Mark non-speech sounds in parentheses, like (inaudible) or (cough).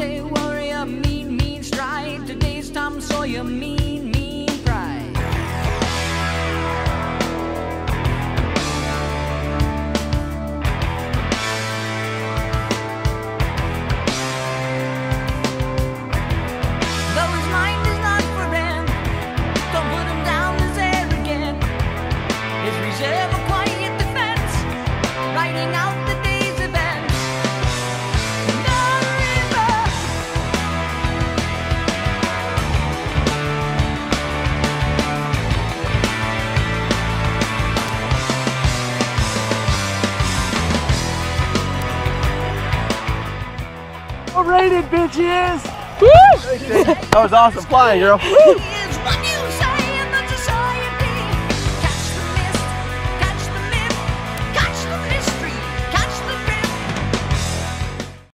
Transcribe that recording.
Monday warrior, mean, mean strike. Today's Tom Sawyer, mean. Rated bitches! That was awesome flying, girl. (laughs)